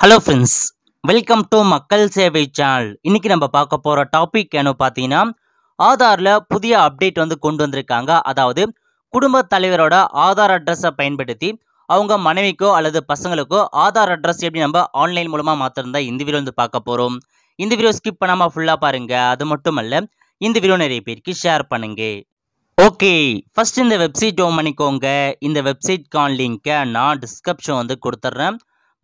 Hello friends welcome to மக்கள் சேவை channel இன்னைக்கு நம்ம பார்க்க போகிற டாபிக் என்ன பார்த்தீங்கன்னா ஆதாரில் புதிய அப்டேட் வந்து கொண்டு வந்திருக்காங்க. அதாவது குடும்ப தலைவரோட ஆதார் அட்ரஸை பயன்படுத்தி அவங்க மனைவிக்கோ அல்லது பசங்களுக்கோ ஆதார் அட்ரஸ் எப்படி நம்ம ஆன்லைன் மூலமாக மாற்றிருந்தா இந்த வீடியோ வந்து பார்க்க போகிறோம் இந்த வீடியோ ஸ்கிப் பண்ணாமல் ஃபுல்லாக பாருங்க. அது மட்டும் அல்ல இந்த வீடியோ நிறைய பேருக்கு ஷேர் பண்ணுங்க. ஓகே ஃபர்ஸ்ட் இந்த வெப்சைட் ஓம் பண்ணிக்கோங்க. இந்த வெப்சைட்கான லிங்கை நான் டிஸ்கிரிப்ஷன் வந்து கொடுத்துட்றேன்.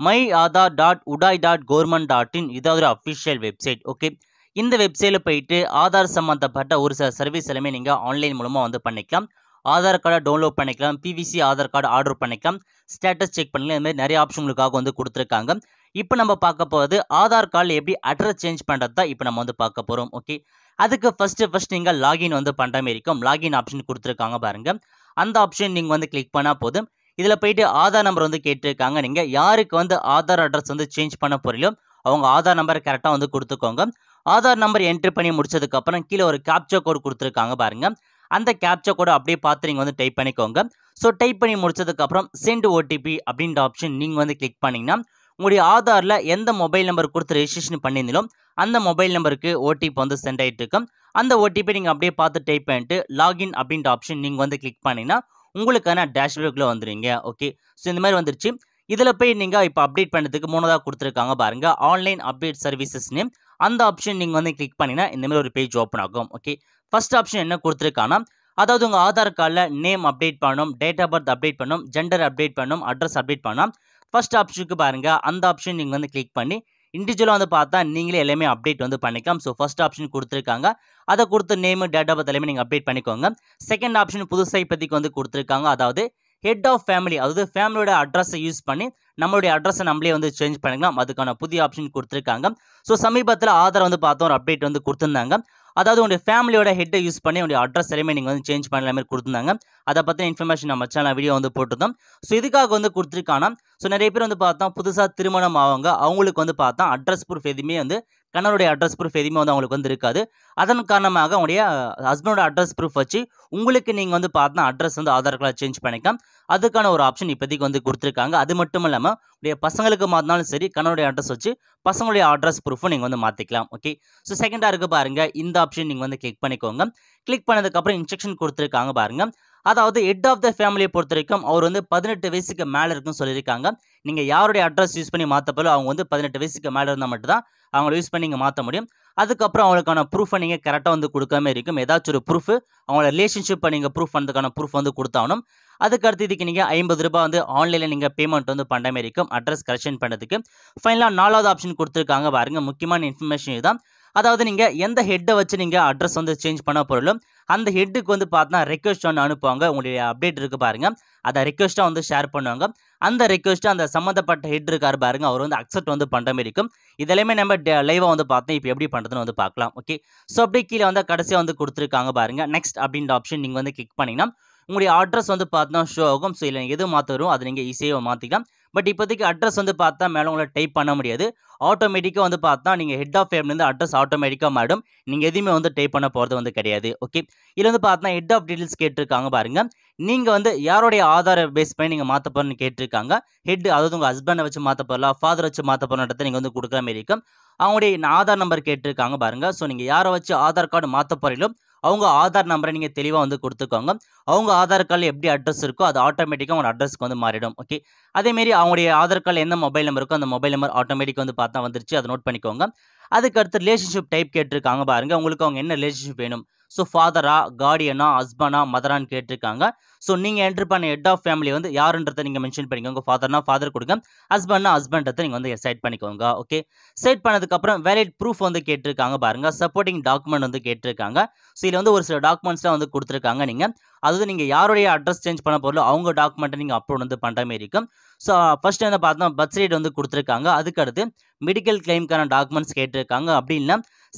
My Aadhaar dot UIDAI dot government dot in இது ஒரு அஃபிஷியல் வெப்சைட் ஓகே இந்த வெப்சைட்டில் போயிட்டு ஆதார் சம்மந்தப்பட்ட ஒரு சில சர்வீஸ் எல்லாமே நீங்கள் ஆன்லைன் மூலமாக வந்து பண்ணிக்கலாம். ஆதார் கார்டை டவுன்லோட் பண்ணிக்கலாம். பிவிசி ஆதார் கார்டு ஆர்டர் பண்ணிக்கலாம். ஸ்டேட்டஸ் செக் பண்ணலாம். இந்த மாதிரி நிறைய ஆப்ஷன்களுக்காக வந்து கொடுத்துருக்காங்க. இப்போ நம்ம பார்க்க போகிறது ஆதார் கார்டில் எப்படி அட்ரஸ் சேஞ்ச் பண்ணுறது தான் இப்போ நம்ம வந்து பார்க்க போகிறோம் ஓகே அதுக்கு ஃபஸ்ட்டு ஃபஸ்ட் நீங்கள் லாகின் வந்து பண்ணுற மாரி இருக்கும். லாகின் ஆப்ஷன் கொடுத்துருக்காங்க பாருங்கள் அந்த ஆப்ஷன் நீங்கள் வந்து கிளிக் பண்ணால் போதும். இதில் போயிட்டு ஆதார் நம்பர் வந்து கேட்டிருக்காங்க. நீங்கள் யாருக்கு வந்து ஆதார் அட்ரஸ் வந்து சேஞ்ச் பண்ண போறீங்களோ அவங்க ஆதார் நம்பர் கரெக்டாக வந்து கொடுத்துக்கோங்க. ஆதார் நம்பர் என்ட்ரி பண்ணி முடிச்சதுக்கப்புறம் கீழே ஒரு கேப்சா கோடு கொடுத்துருக்காங்க பாருங்க. அந்த கேப்சா கோடை அப்படியே பார்த்து நீங்கள் வந்து டைப் பண்ணிக்கோங்க. ஸோ டைப் பண்ணி முடிச்சதுக்கப்புறம் சென்ட் ஓடிபி அப்படின்ற ஆப்ஷன் நீங்கள் வந்து கிளிக் பண்ணிங்கன்னா உங்களுடைய ஆதாரில் எந்த மொபைல் நம்பர் கொடுத்து ரெஜிஸ்ட்ரேஷன் பண்ணியிருந்தீங்களோ அந்த மொபைல் நம்பருக்கு ஓடிபி வந்து சென்ட் ஆகிட்டு இருக்கும். அந்த ஓடிபி நீங்கள் அப்படியே பார்த்து டைப் பண்ணிட்டு லாகின் அப்படின்ற ஆப்ஷன் நீங்கள் வந்து கிளிக் பண்ணிங்கன்னா உங்களுக்கான டேஷ்போர்டில் வந்துடுங்க ஓகே ஸோ இந்த மாதிரி வந்துருச்சு. இதில் போய் நீங்கள் இப்போ அப்டேட் பண்ணுறதுக்கு மூணதாக கொடுத்துருக்காங்க பாருங்கள் ஆன்லைன் அப்டேட் சர்வீசஸ் நேம் அந்த ஆப்ஷன் நீங்கள் வந்து கிளிக் பண்ணினா இந்த மாதிரி ஒரு பேஜ் ஓப்பன் ஆகும். ஓகே ஃபர்ஸ்ட் ஆப்ஷன் என்ன கொடுத்துருக்காங்கன்னா அதாவது உங்கள் ஆதார் கார்டில் நேம் அப்டேட் பண்ணணும் டேட் ஆஃப் பர்த் அப்டேட் பண்ணணும் ஜெண்டர் அப்டேட் பண்ணணும் அட்ரஸ் அப்டேட் பண்ணணும். ஃபஸ்ட் ஆப்ஷனுக்கு பாருங்கள் அந்த ஆப்ஷன் நீங்கள் வந்து கிளிக் பண்ணி இண்டிவிஜுவலாக வந்து பார்த்தா நீங்களே எல்லாமே அப்டேட் வந்து பண்ணிக்கலாம். ஸோ ஃபஸ்ட் ஆப்ஷன் கொடுத்துருக்காங்க. அதை கொடுத்து நேமு டேட் ஆஃப் பர்த் எல்லாமே நீங்கள் அப்டேட் பண்ணிக்கோங்க. செகண்ட் ஆப்ஷன் புதுசாக இப்போதைக்கு வந்து கொடுத்துருக்காங்க. அதாவது ஹெட் ஆஃப் ஃபேமிலி அதாவது ஃபேமிலியோட அட்ரஸை யூஸ் பண்ணி நம்மளுடைய அட்ரஸை நம்மளே வந்து சேஞ்ச் பண்ணிக்கலாம். அதுக்கான புதிய ஆப்ஷன் கொடுத்துருக்காங்க. ஸோ சமீபத்தில் ஆதார் வந்து பார்த்தோம் ஒரு அப்டேட் வந்து கொடுத்துருந்தாங்க. அதாவது உங்களுடைய ஃபேமிலியோட ஹெட்டை யூஸ் பண்ணி உங்களுடைய அட்ரஸ் எல்லாமே நீங்கள் வந்து சேஞ்ச் பண்ண எல்லாமே கொடுத்துருந்தாங்க. அதை பற்றின இன்ஃபர்மேஷன் நம்ம சேனல் வீடியோ வந்து போட்டிருந்தோம். ஸோ இதுக்காக வந்து கொடுத்துருக்கானா? ஸோ நிறைய பேர் வந்து பார்த்தோம் புதுசாக திருமணம் ஆவாங்க. அவங்களுக்கு வந்து பார்த்தா அட்ரஸ் ப்ரூஃப் எதுவுமே வந்து கணவருடைய அட்ரஸ் ப்ரூஃப் எதுவுமே வந்து அவங்களுக்கு வந்து இருக்காது. அதன் காரணமாக அவங்களுடைய ஹஸ்பண்டோட அட்ரஸ் ப்ரூஃப் வச்சு உங்களுக்கு நீங்கள் வந்து பார்த்தா அட்ரஸ் வந்து ஆதார் கார்டில் சேஞ்ச் பண்ணிக்கலாம். அதுக்கான ஒரு ஆப்ஷன் இப்போதைக்கு வந்து கொடுத்துருக்காங்க. அது மட்டும் இல்லாமல் உடைய பசங்களுக்கு மாற்றினாலும் சரி கணவருடைய அட்ரஸ் வச்சு பசங்களுடைய அட்ரஸ் ப்ரூஃபும் நீங்கள் வந்து மாற்றிக்கலாம் ஓகே ஸோ செகண்டாக இருக்க பாருங்கள் இந்த ஆப்ஷன் நீங்கள் வந்து கிளிக் பண்ணிக்கோங்க. கிளிக் பண்ணதுக்கப்புறம் இன்ஸ்ட்ரக்ஷன் கொடுத்துருக்காங்க பாருங்கள் அதாவது ஹெட் ஆஃப் த ஃபேமிலியை பொறுத்த வரைக்கும் அவர் வந்து பதினெட்டு வயசுக்கு மேலே இருக்குன்னு சொல்லியிருக்காங்க. நீங்கள் யாருடைய அட்ரஸ் யூஸ் பண்ணி மாற்றப்போல அவங்க வந்து பதினெட்டு வயசுக்கு மேலே இருந்தால் மட்டும்தான் அவங்கள யூஸ் பண்ணி நீங்கள் மாற்ற முடியும். அதுக்கப்புறம் அவங்களுக்கான ப்ரூஃபை நீங்கள் கரெக்டாக வந்து கொடுக்காம இருக்கும். ஏதாச்சும் ஒரு ப்ரூஃப் அவங்களோட ரிலேஷன்ஷிப்பை நீங்கள் ப்ரூஃப் பண்ணுறதுக்கான ப்ரூஃப் வந்து கொடுத்தாகணும். அதுக்கு அடுத்து இதுக்கு நீங்கள் ஐம்பது ரூபாய் வந்து ஆன்லைனில் நீங்கள் பேமெண்ட் வந்து பண்ணுற மாதிரி இருக்கும். அட்ரஸ் கரெக்ஷன் பண்ணுறதுக்கு ஃபைனலாக நாலாவது ஆப்ஷன் கொடுத்துருக்காங்க பாருங்கள் முக்கியமான இன்ஃபர்மேஷன் இதுதான். அதாவது நீங்கள் எந்த ஹெட்டை வச்சு நீங்கள் அட்ரஸ் வந்து சேஞ்ச் பண்ண பொருளும் அந்த ஹெட்டுக்கு வந்து பார்த்தா ரெக்வஸ்ட் ஒன்று அனுப்புவாங்க. உங்களுடைய அப்டேட் இருக்குது பாருங்கள் அதை ரெக்வஸ்ட்டாக வந்து ஷேர் பண்ணுவாங்க. அந்த ரெக்வஸ்ட்டு அந்த சம்மந்தப்பட்ட ஹெட் இருக்கார் பாருங்க. அவர் வந்து அக்செப்ட் வந்து பண்ணுற மாதிரி இருக்கும். இதெல்லாமே நம்ம லைவாக வந்து பார்த்தோம் இப்போ எப்படி பண்ணுறதுன்னு வந்து பார்க்கலாம் ஓகே ஸோ அப்படியே கீழே வந்து கடைசியாக வந்து கொடுத்துருக்காங்க பாருங்க. நெக்ஸ்ட் அப்படின்ற ஆப்ஷன் நீங்கள் வந்து கிளிக் பண்ணிங்கன்னா உங்களுடைய அட்ரஸ் வந்து பார்த்தோம்னா ஷோ ஆகும். ஸோ இல்லை எது மாற்ற வரும்? அதை நீங்கள் ஈஸியாக மாற்றிக்கலாம் பட் இப்போதைக்கு அட்ரஸ் வந்து பார்த்தா மேலே உங்களை டைப் பண்ண முடியாது. ஆட்டோமேட்டிக்காக வந்து பார்த்தா நீங்கள் ஹெட் ஆஃப் ஃபேம்லேருந்து அட்ரஸ் ஆட்டோமேட்டிக்காக மாறும். நீங்கள் எதுவுமே வந்து டைப் பண்ண போகிறது வந்து கிடையாது. ஓகே இதில் வந்து பார்த்தா ஹெட் ஆஃப் டீட்டெயில்ஸ் கேட்டிருக்காங்க பாருங்கள் நீங்கள் வந்து யாருடைய ஆதார பேஸ் பண்ணி நீங்கள் மாற்ற போகிறேன்னு கேட்டிருக்காங்க. ஹெட் அதாவது உங்கள் ஹஸ்பண்டை வச்சு மாற்ற போகலாம் ஃபாதர் வச்சு மாற்ற போகிறன்றதை நீங்கள் வந்து கொடுக்குற மாதிரி இருக்கும். அவங்களுடைய ஆதார் நம்பர் கேட்டிருக்காங்க பாருங்கள் ஸோ நீங்கள் யாரை வச்சு ஆதார் கார்டு மாற்ற போகிறீங்களோ அவங்க ஆதார் நம்பரை நீங்கள் தெளிவாக வந்து கொடுத்துக்கோங்க. அவங்க ஆதார் கார்டில் எப்படி அட்ரஸ் இருக்கோ அது ஆட்டோமேட்டிக்காக உங்களோட அட்ரஸ்க்கு வந்து மாறிடும். ஓகே அதேமாரி அவங்களுடைய ஆதார் கார்டில் எந்த மொபைல் நம்பர் இருக்கோ அந்த மொபைல் நம்பர் ஆட்டோமேட்டிக் வந்து பார்த்தா வந்துருச்சு. அதை நோட் பண்ணிக்கோங்க. அதுக்கு அடுத்து ரிலேஷன்ஷிப் டைப் கேட்டிருக்காங்க பாருங்க. உங்களுக்கு அவங்க என்ன ரிலேஷன்ஷிப் வேணும்? ஸோ ஃபாதரா கார்டியனா ஹஸ்பண்டா மதரான்னு கேட்டிருக்காங்க. ஸோ நீங்கள் என்ட்ரு பண்ண ஹெட் ஆஃப் ஃபேமிலி வந்து யாருன்றதை நீங்கள் மென்ஷன் பண்ணிக்கோங்க. ஃபாதர்னா ஃபாதர் கொடுங்க. ஹஸ்பண்ட்னா ஹஸ்பண்டத்தை நீங்கள் வந்து செட் பண்ணிக்கோங்க. ஓகே செட் பண்ணதுக்கப்புறம் வேலிட் ப்ரூஃப் வந்து கேட்டிருக்காங்க பாருங்க. சப்போர்ட்டிங் டாக்குமெண்ட் வந்து கேட்டிருக்காங்க. ஸோ இதில் வந்து ஒரு சில டாக்குமெண்ட்ஸ்லாம் வந்து கொடுத்துருக்காங்க நீங்கள் அதாவது நீங்கள் யாருடைய அட்ரஸ் சேஞ்ச் பண்ண போகிறோம் அவங்க டாக்குமெண்ட்டை நீங்கள் அப்லோட் வந்து பண்ணுற மாதிரி இருக்கும். ஸோ ஃபஸ்ட்டு வந்து பார்த்தோம் பர்த் சர்டிஃபிகேட் வந்து கொடுத்துருக்காங்க. அதுக்கடுத்து மெடிக்கல் கிளைம்க்கான டாக்குமெண்ட்ஸ் கேட்டிருக்காங்க. அப்படி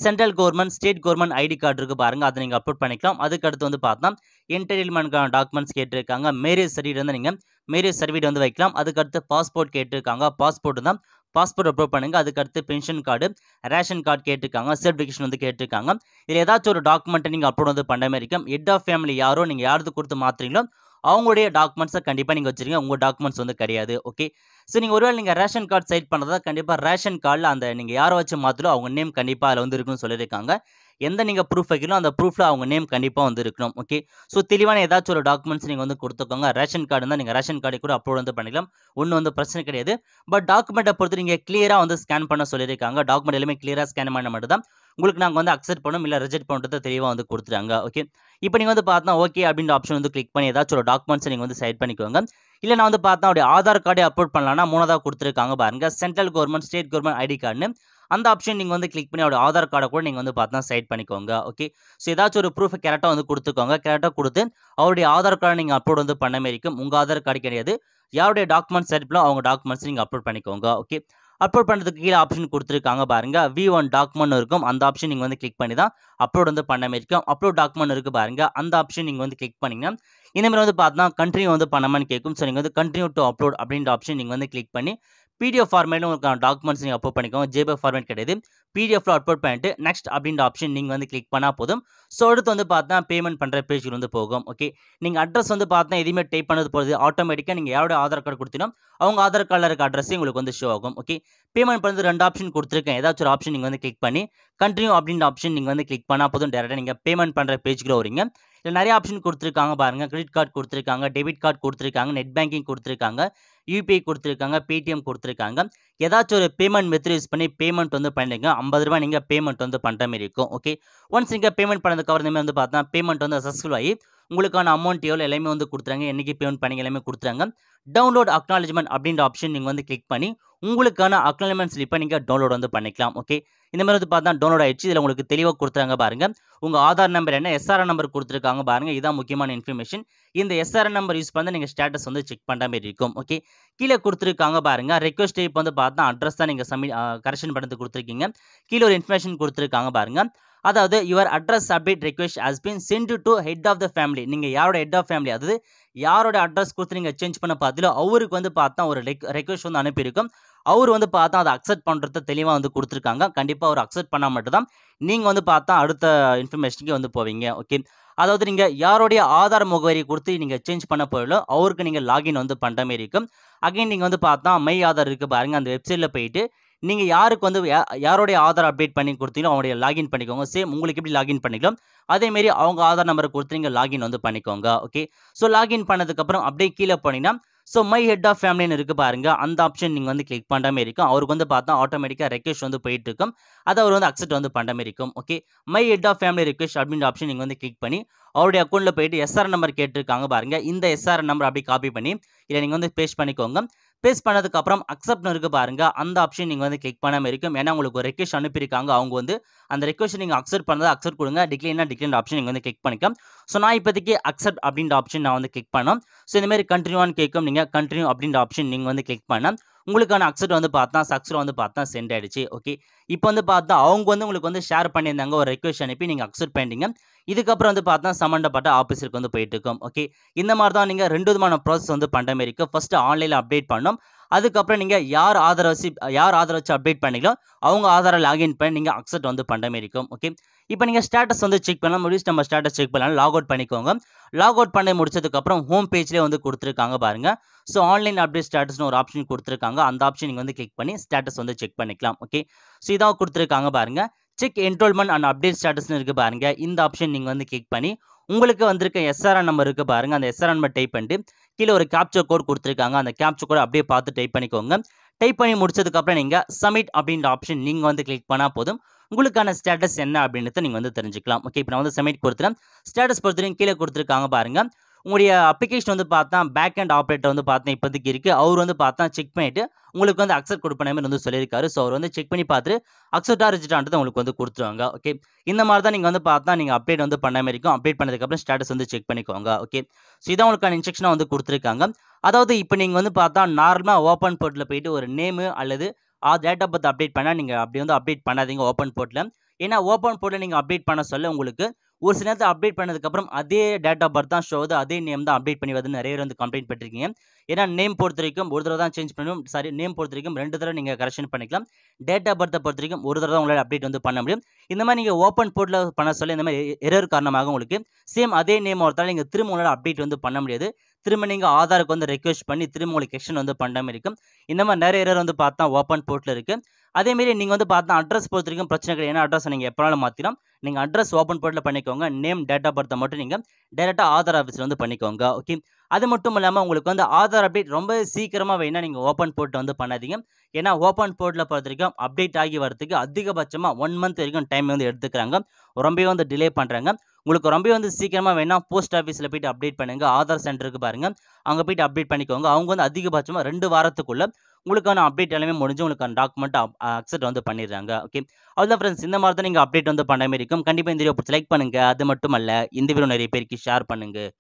central government state government ID card இருக்குது பாருங்கள் அதை நீங்கள் அப்லோட் பண்ணிக்கலாம். அதுக்கு அடுத்து வந்து பார்த்தா என்டர்டெயின்மெண்ட்கான டாக்குமெண்ட்ஸ் கேட்டிருக்காங்க. மேரேஜ் சர்டிஃபிகேட் வந்து நீங்கள் மேரேஜ் சர்டிஃபிகேட் வந்து வைக்கலாம். அதுக்கடுத்து பாஸ்போர்ட் கேட்டிருக்காங்க. பாஸ்போர்ட் தான். பாஸ்போர்ட் அப்லோட் பண்ணுங்கள் அதுக்கு அடுத்து பென்ஷன் கார்டு ரேஷன் கார்டு கேட்டிருக்காங்க. சர்டிஃபிகேஷன் வந்து கேட்டிருக்காங்க. இதில் ஏதாச்சும் ஒரு டாக்குமெண்ட்டை நீங்கள் அப்லோட் வந்து பண்ண மாதிரி இருக்கும். ஹெட் ஆஃப் ஃபேமிலி யாரோ நீங்கள் யாருக்கு கொடுத்து மாற்றுறீங்களோ அவங்களுடைய டாக்குமெண்ட்ஸை கண்டிப்பாக நீங்கள் வச்சுருங்க. உங்கள் டாக்குமெண்ட்ஸ் வந்து கிடையாது. ஓகே ஸோ நீங்கள் ஒருவேளை நீங்கள் ரேஷன் கார்டு சைட் பண்ணுறதா கண்டிப்பாக ரேஷன் கார்டில் அந்த நீங்கள் யாரை வச்சு மாற்றலோ அவங்க நேம் கண்டிப்பாக அதில் வந்து இருக்குன்னு சொல்லியிருக்காங்க. எந்த நீங்கள் ப்ரூஃப் வைக்கணும் அந்த ப்ரூஃபில் அவங்க நேம் கண்டிப்பாக வந்து இருக்கணும் ஓகே ஸோ தெளிவான ஏதாச்சும் ஒரு டாக்குமெண்ட்ஸ் நீங்கள் வந்து கொடுத்துக்கோங்க. ரேஷன் கார்டு இருந்தால் நீங்கள் ரேஷன் கார்டு கூட அப்லோட் வந்து பண்ணிக்கலாம். ஒன்றும் வந்து பிரச்சனை கிடையாது. பட் டாக்குமெண்ட்டை பொறுத்து நீங்கள் கிளியராக வந்து ஸ்கேன் பண்ண சொல்லியிருக்காங்க. டாக்குமெண்ட் எல்லாமே கிளியராக ஸ்கேன் பண்ண மட்டும் தான் உங்களுக்கு நாங்கள் வந்து அக்செப்ட் பண்ணணும். இல்லை ரிஜெக்ட் பண்ணுறதை தெளிவாக வந்து கொடுத்துறாங்க ஓகே இப்போ நீங்கள் வந்து பார்த்தா ஓகே அப்படின்ற ஆப்ஷன் வந்து கிளிக் பண்ணி ஏதாச்சும் ஒரு டாக்குமெண்ட்ஸ் நீங்கள் வந்து சைட் பண்ணிக்கோங்க. இல்லை நான் வந்து பார்த்தா அப்படியே ஆதார் கார்டே அப்லோட் பண்ணலாம்னா மூணாவதாக கொடுத்துருக்காங்க பாருங்க. Central government state government ID கார்டுன்னு அந்த ஆப்ஷன் நீங்கள் வந்து கிளிக் பண்ணி அவரோட ஆதார் கார்டை கூட நீங்கள் வந்து பார்த்தா சைட் பண்ணிக்கோங்க. ஓகே ஸோ ஏதாச்சும் ஒரு ப்ரூஃப் கரெக்டாக வந்து கொடுத்துக்கோங்க. கரெக்டாக கொடுத்து அவருடைய ஆதார் கார்டை நீங்கள் அப்லோட் வந்து பண்ண மாரி இருக்கும். உங்கள் ஆதார் கார்டு கிடையாது. யாருடைய டாக்குமெண்ட்ஸ் சைட் பண்ணோ அவங்க டாக்குமெண்ட்ஸ் நீங்கள் அப்லோட் பண்ணிக்கோங்க. ஓகே அப்லோட் பண்ணுறதுக்கு கீழே ஆப்ஷன் கொடுத்துருக்காங்க பாருங்க. வி ஒன் டாக்குமெண்ட் இருக்கும். அந்த ஆப்ஷன் நீங்கள் வந்து கிளிக் பண்ணி தான் அப்லோட் வந்து பண்ண மாதிரி இருக்கும். அப்லோட் டாக்குமெண்ட் இருக்குது பாருங்க. அந்த ஆப்ஷன் நீங்கள் வந்து கிளிக் பண்ணிங்கன்னா இந்த மாதிரி வந்து பார்த்தா கண்டினியூ வந்து பண்ணமான்னு கேட்கும். ஸோ நீங்கள் வந்து கண்டினியூ டு அப்லோட் அப்படின்ற ஆப்ஷன் நீங்கள் வந்து கிளிக் பண்ணி பிடிஎஃப் ஃபார்மேட்டில் உங்களுக்கு டாக்குமெண்ட்ஸ் நீங்கள் அப்லோட் பண்ணிக்கோங்க. ஜேபே ஃபார்மேட் கிடையாது. பிடிஎஃப்ல அப்லோட் பண்ணிட்டு நெக்ஸ்ட் அப்படின்ற ஆப்ஷன் நீங்கள் வந்து கிளிக் பண்ணால் போதும். ஸோ அடுத்து வந்து பார்த்தா பேமெண்ட் பண்ணுற பேஜுக்கு வந்து போகும். ஓகே நீங்கள் அட்ரஸ் வந்து பார்த்தா எதுவுமே டைப் பண்ணது போகிறது ஆட்டோமேட்டிக்காக நீங்கள் யாரோட ஆதார் கார்டு கொடுத்தீங்கன்னா அவங்க ஆதார் கார்டில் இருக்க அட்ரஸே உங்களுக்கு வந்து ஷோ ஆகும். ஓகே பேமெண்ட் பண்ணுறது ரெண்டு ஆப்ஷன் கொடுத்துருக்கேன். ஏதாச்சும் ஒரு ஆப்ஷன் நீங்கள் வந்து கிளிக் பண்ணி கண்டினியூ அப்படின்ற ஆப்ஷன் நீங்கள் வந்து கிளிக் பண்ணால் போதும். டேரெக்டாக நீங்கள் பேமெண்ட் பண்ணுற பேஜுக்குள்ள வரீங்க. இல்லை நிறைய ஆப்ஷன் கொடுத்துருக்காங்க பாருங்கள் கிரெடிட் கார்டு கொடுத்துருக்காங்க டெபிட் கார்டு கொடுத்துருக்காங்க நெட் பேங்கிங் கொடுத்துருக்காங்க யூபிஐ கொடுத்துருக்காங்க பேடிஎம் கொடுத்துருக்காங்க. ஏதாச்சும் ஒரு பேமெண்ட் மெத்தட் யூஸ் பண்ணி பேமெண்ட் வந்து பண்ணிடுங்க. ஐம்பது ரூபாய் நீங்கள் பேமெண்ட் வந்து பண்ணுற மாதிரி இருக்கும். ஓகே ஒன்ஸ் நீங்கள் பேமெண்ட் பண்ணதுக்கு அப்புறம் வந்து பார்த்தா பேமெண்ட் வந்து சக்ஸஸ்ஃபுல் ஆகி உங்களுக்கான அமௌண்ட் எவ்வளோ எல்லாமே வந்து கொடுத்துறாங்க. என்றைக்கு பேமெண்ட் பண்ணி எல்லாமே கொடுத்துறாங்க. டவுன்லோட் அக்னாலஜ்மெண்ட் அப்படின்ற ஆப்ஷன் நீங்கள் வந்து கிளிக் பண்ணி உங்களுக்கான அக்னாலஜ்மெண்ட் ஸ்லிப்பை நீங்கள் டவுன்லோட் வந்து பண்ணிக்கலாம். ஓகே இந்த மாதிரி வந்து பார்த்தா டவுன்லோட் ஆயிடுச்சு. இதில் உங்களுக்கு தெளிவாக கொடுத்துறாங்க பாருங்க. உங்கள் ஆதார் நம்பர் என்ன எஸ்ஆர்என் நம்பர் கொடுத்துருக்காங்க பாருங்க. இதான் முக்கியமான இன்ஃபர்மேஷன் இந்த எஸ்ஆர்என் நம்பர் யூஸ் பண்ணி நீங்கள் ஸ்டேட்டஸ் வந்து செக் பண்ணுற மாதிரி இருக்கும். ஓகே கீழே கொடுத்துருக்காங்க பாருங்க. ரெக்வஸ்ட் டைப் வந்து பார்த்தா அட்ரஸ் தான் நீங்கள் சப்மிட் கரெக்ஷன் பண்ணது கொடுத்துருக்கீங்க. கீழே ஒரு இன்ஃபர்மேஷன் கொடுத்துருக்காங்க பாருங்க. அதாவது your address update request has been sent to head of the family நீங்கள் யாரோட ஹெட் ஆஃப் ஃபேமிலி அதாவது யாரோட அட்ரஸ் கொடுத்து நீங்கள் சேஞ்ச் பண்ண பார்த்தீங்களோ அவருக்கு வந்து பார்த்தா ஒரு ரெக்வஸ்ட் வந்து அனுப்பியிருக்கும். அவர் வந்து பார்த்தா அதை அக்செப்ட் பண்ணுறத தெளிவாக வந்து கொடுத்துருக்காங்க. கண்டிப்பாக அவர் அக்செப்ட் பண்ணால் மட்டும்தான் நீங்கள் வந்து பார்த்தா அடுத்த இன்ஃபர்மேஷனுக்கு வந்து போவீங்க. ஓகே அதாவது நீங்கள் யாருடைய ஆதார் முகவரி கொடுத்து நீங்கள் சேஞ்ச் பண்ண போயிடலோ அவருக்கு நீங்கள் லாகின் வந்து பண்ணுற மாரி இருக்கும். அகைன் நீங்கள் வந்து பார்த்தா மை ஆதார் இருக்குது பாருங்கள் அந்த வெப்சைட்டில் போயிட்டு நீங்கள் யாருக்கு வந்து யாருடைய ஆதார் அப்டேட் பண்ணி கொடுத்தீங்களோ அவங்களுடைய லாகின் பண்ணிக்கோங்க. சேம் உங்களுக்கு எப்படி லாகின் பண்ணிக்கலாம்? அதேமாரி அவங்க ஆதார் நம்பரை கொடுத்து நீங்கள் லாகின் வந்து பண்ணிக்கோங்க. ஓகே ஸோ லாகின் பண்ணதுக்கப்புறம் அப்படியே கீழே போனீங்கன்னா ஸோ மை ஹெட் ஆஃப் ஃபேமிலின்னு இருக்குது பாருங்க. அந்த ஆப்ஷன் நீங்கள் வந்து கிளிக் பண்ணுற மாதிரி இருக்கும். அவருக்கு வந்து பார்த்தா ஆட்டோமேட்டிக்காக ரெக்வெஸ்ட் வந்து போயிட்டு இருக்கும். அதை அவர் வந்து அக்செப்ட் வந்து பண்ணுற மாதிரி இருக்கும். Okay my head of family request அப்படின்ற ஆப்ஷன் நீங்கள் வந்து கிளிக் பண்ணி அவருடைய அக்கௌண்ட்டில் போயிட்டு எஸ்ஆர் நம்பர் கேட்டிருக்காங்க பாருங்க. இந்த எஸ்ஆர் நம்பர் அப்படியே காப்பி பண்ணி இதை நீங்கள் வந்து பேஸ்ட் பண்ணிக்கோங்க. பேஸ்ட் பண்ணதுக்கப்புறம் அக்செப்ட்னு இருக்கு பாருங்கள் அந்த ஆப்ஷன் நீங்கள் வந்து கிளிக் பண்ணாமல் இருக்கும். ஏன்னா உங்களுக்கு ஒரு ரெக்வஸ்ட் அனுப்பியிருக்காங்க. அவங்க வந்து அந்த ரெக்வஸ்ட் நீங்கள் அக்செப்ட் பண்ணதை அக்செப்ட் கொடுங்க. டிக்ளைனா டிக்ளைன் ஆப்ஷன் நீங்கள் வந்து கிளிக் பண்ணிக்கலாம் ஸோ நான் இப்போதைக்கு அக்செப்ட் அப்படின்ற ஆப்ஷன் நான் வந்து கிளிக் பண்ணோம் ஸோ இந்த மாதிரி கண்டினியூவான்னு கேட்கும். நீங்கள் கண்டினியூ அப்படின்ற ஆப்ஷன் நீங்கள் வந்து கிளிக் பண்ணேன் உங்களுக்கான அக்செப்ட் வந்து பார்த்தா சக்ஸஸ் வந்து பார்த்தா சென்ட் ஆயிடுச்சு. ஓகே இப்போ வந்து பார்த்தா அவங்க வந்து உங்களுக்கு வந்து ஷேர் பண்ணியிருந்தாங்க ஒரு ரெக்வஸ்ட் அனுப்பி நீங்கள் அக்செப்ட் பண்ணிட்டீங்க. இதுக்கப்புறம் வந்து பார்த்தா சம்மந்தப்பட்ட ஆஃபீஸருக்கு வந்து போயிட்டு இருக்கும். ஓகே இந்த மாதிரி தான் நீங்கள் ரெண்டு விதமான ப்ராசஸ் வந்து பண்ணுற மாரி இருக்குது ஃபஸ்ட்டு ஆன்லைனில் அப்டேட் பண்ணோம் அதுக்கப்புறம் நீங்கள் யார் ஆதார வச்சு யார் ஆதார வச்சு அப்டேட் பண்ணீங்களோ அவங்க ஆதாரை லாகின் பண்ணி நீங்கள் அக்செப்ட் வந்து பண்ணுற மாதிரி இருக்கும். ஓகே இப்போ நீங்கள் ஸ்டேட்டஸ் வந்து செக் பண்ணலாம். முடிச்சு நம்ம ஸ்டேட்டஸ் செக் பண்ணலாம். லாக் அவுட் பண்ணிக்கோங்க. லாக் அவுட் பண்ணி முடிச்சதுக்கப்புறம் ஹோம் பேஜ்லேயே வந்து கொடுத்துருக்காங்க பாருங்க. ஸோ ஆன்லைன் அப்டேட் ஸ்டேட்டஸ்னு ஒரு ஆப்ஷன் கொடுத்துருக்காங்க. அந்த ஆப்ஷன் நீங்கள் வந்து கிளிக் பண்ணி ஸ்டேட்டஸ் வந்து செக் பண்ணிக்கலாம். ஓகே ஸோ இதாக கொடுத்துருக்காங்க பாருங்கள் செக் என்ரோல்மெண்ட் அண்ட் அப்டேட் ஸ்டேட்டஸ்னு இருக்குது பாருங்க. இந்த ஆப்ஷன் நீங்கள் வந்து கிளிக் பண்ணி உங்களுக்கு வந்திருக்க எஸ்ஆர்என் நம்பர் இருக்குது பாருங்க. அந்த எஸ்ஆர்என் நம்பர் டைப் பண்ணிட்டு கீழே ஒரு கேப்சர் கோட் கொடுத்துருக்காங்க. அந்த கேப்சர் கோட் அப்படியே பார்த்து டைப் பண்ணிக்கோங்க. டைப் பண்ணி முடிச்சதுக்கப்புறம் நீங்கள் சப்மிட் அப்படின்ற ஆப்ஷன் நீங்கள் வந்து கிளிக் பண்ணால் போதும். உங்களுக்கான ஸ்டேட்டஸ் என்ன அப்படின்றத நீங்கள் வந்து தெரிஞ்சுக்கலாம். ஓகே இப்போ நான் வந்து சப்மிட் கொடுத்துறேன் ஸ்டேட்டஸ் பொறுத்தவரைக்கும் கீழே கொடுத்துருக்காங்க பாருங்க. உங்களுடைய அப்ளிகேஷன் வந்து பார்த்தா பேக் அண்ட் ஆப்ரேட்டர் வந்து பார்த்தா இப்போதைக்கு இருக்குது அவர் வந்து பார்த்தா செக் பண்ணிவிட்டு உங்களுக்கு வந்து அக்செப்ட் கொடுப்பன மாதிரி வந்து சொல்லியிருக்காரு. ஸோ அவர் வந்து செக் பண்ணி பார்த்துட்டு அக்செப்டாக ரிஜிட்டான்றது உங்களுக்கு வந்து கொடுத்துருவாங்க. ஓகே இந்த மாதிரி தான் நீங்கள் வந்து பார்த்தா நீங்கள் அப்டேட் வந்து பண்ண மாதிரி இருக்கும். அப்டேட் பண்ணதுக்கப்புறம் ஸ்டேட்டஸ் வந்து செக் பண்ணிக்கோங்க. ஓகே ஸோ இதான் உங்களுக்கான இன்ஸ்ட்ரக்ஷனாக வந்து கொடுத்துருக்காங்க. அதாவது இப்போ நீங்கள் வந்து பார்த்தா நார்மலாக ஓப்பன் போர்ட்டில் போயிட்டு ஒரு நேமு அல்லது ஆ டேட் ஆஃப் பர்த் அப்டேட் பண்ணால் நீங்கள் அப்படி வந்து அப்டேட் பண்ணாதீங்க ஓப்பன் போர்ட்டில் ஏன்னா ஓப்பன் போர்ட்டில் நீங்கள் அப்டேட் பண்ண சொல்ல உங்களுக்கு ஒரு சில நேரத்தில் அப்டேட் பண்ணதுக்கப்புறம் அதே டேட் ஆஃப் பர்த் தான் ஷோ ஆகுது அதே நேம் தான் அப்டேட் பண்ணி வருது நிறைய பேர் வந்து கம்ப்ளைண்ட் பண்ணிருக்கீங்க ஏன்னா நேம் பொறுத்த வரைக்கும் ஒரு தடவை தான் சேஞ்ச் பண்ணணும். சாரி நேம் பொறுத்த வரைக்கும் ரெண்டு தடவை நீங்கள் கரெக்ஷன் பண்ணிக்கலாம். டேட் ஆஃப் பர்த்தை பொறுத்த வரைக்கும் ஒரு தடவை தான் உங்களால் அப்டேட் வந்து பண்ண முடியும். இந்த மாதிரி நீங்கள் ஓப்பன் போர்ட்டில் பண்ண சொல்ல இந்த மாதிரி எரர் காரணமாக உங்களுக்கு சேம் அதே நேம் ஒருத்தால் நீங்கள் திரும்ப உங்களால் அப்டேட் வந்து பண்ண முடியாது. திரும்ப நீங்கள் ஆதாருக்கு வந்து ரெக்வெஸ்ட் பண்ணி திரும்ப உங்களுக்கு எக்ஷன் வந்து பண்ணாமல் இருக்கும். இந்த மாதிரி நிறைய எரர் வந்து பார்த்தா ஓப்பன் போர்ட்டில் இருக்குது அதேமாரி நீங்கள் வந்து பார்த்தா அட்ரஸ் பொறுத்த வரைக்கும் பிரச்சனை கிடையாது. ஏன்னா அட்ரஸ் நீங்கள் எப்போனாலும் மாற்றிக்கலாம் நீங்கள் அட்ரஸ் ஓப்பன் போர்ட்டில் பண்ணிக்கோங்க. நேம் டேட் ஆஃப் பர்த்தை மட்டும் நீங்கள் டேரெக்டாக ஆதார் ஆஃபீஸில் வந்து பண்ணிக்கோங்க. ஓகே அது மட்டும் இல்லாமல் உங்களுக்கு வந்து ஆதார் அப்டேட் ரொம்ப சீக்கிரமாக வேணால் நீங்கள் ஓப்பன் போர்ட் வந்து பண்ணாதீங்க. ஏன்னா ஓப்பன் போர்ட்டில் பொறுத்த வரைக்கும் அப்டேட் ஆகி வரதுக்கு அதிகபட்சமாக ஒன் மந்த் வரைக்கும் டைம் வந்து எடுத்துக்கிறாங்க. ரொம்பவே வந்து டிலே பண்ணுறாங்க உங்களுக்கு ரொம்ப வந்து சீக்கிரமாக வேணால் போஸ்ட் ஆஃபீஸில் போயிட்டு அப்டேட் பண்ணுங்கள் ஆதார் சென்டருக்கு பாருங்கள் அங்கே போயிட்டு அப்டேட் பண்ணிக்கோங்க. அவங்க வந்து அதிகபட்சமாக ரெண்டு வாரத்துக்குள்ளே உங்களுக்கான அப்டேட் எல்லாமே முடிஞ்சு உங்களுக்கான டாக்குமெண்ட் அக்செப்ட் வந்து பண்ணிடுறாங்க. ஓகே அவ்வளோதான் ஃப்ரெண்ட்ஸ் இந்த மாதிரி தான் நீங்கள் அப்டேட் வந்து பண்ண மாதிரி இருக்கும். கண்டிப்பாக இந்த வீடியோ பிடிச்சி லைக் பண்ணுங்கள் அது மட்டும் அல்ல இந்த வீடியோ நிறைய பேருக்கு ஷேர் பண்ணுங்கள்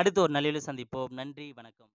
அடுத்து ஒரு நல்ல சந்திப்போம். நன்றி வணக்கம்.